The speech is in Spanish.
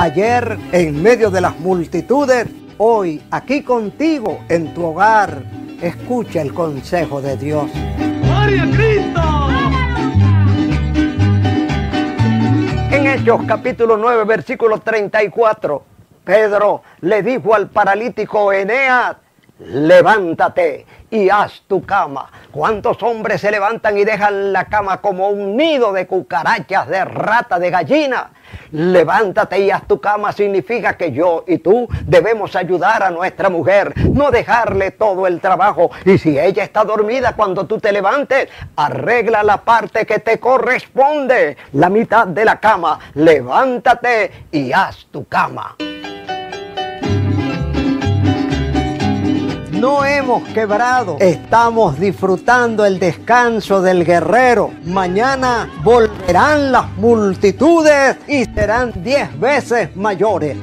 Ayer en medio de las multitudes, hoy aquí contigo en tu hogar. Escucha el consejo de Dios. ¡Gloria a Cristo! En Hechos capítulo 9, versículo 34, Pedro le dijo al paralítico Eneas, levántate y haz tu cama. ¿Cuántos hombres se levantan y dejan la cama como un nido de cucarachas, de rata, de gallina? Levántate y haz tu cama significa que yo y tú debemos ayudar a nuestra mujer, no dejarle todo el trabajo. Y si ella está dormida cuando tú te levantes, arregla la parte que te corresponde, la mitad de la cama. Levántate y haz tu cama. Quebrado. Estamos disfrutando el descanso del guerrero. Mañana volverán las multitudes y serán diez veces mayores.